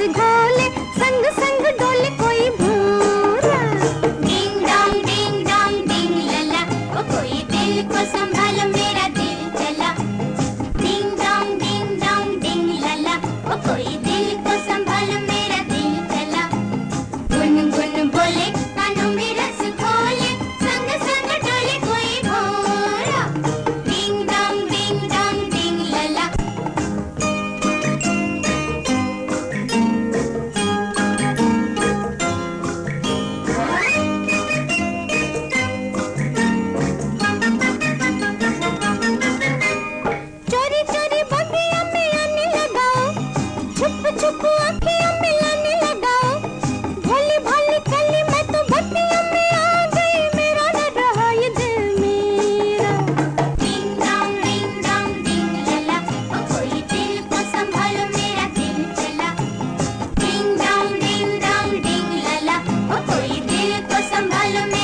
घोले संग संग डोले छुप छुप अखियाँ मिलाने लगाओ। भोली भाली चली मैं तो भटिया में आ गई मेरा न रहा ये दिल मेरा। Ding dong ding dong ding लला ओ कोई दिल को संभालो, मेरा दिल चला। Ding dong ding dong ding लला ओ कोई दिल को संभालो, मेरा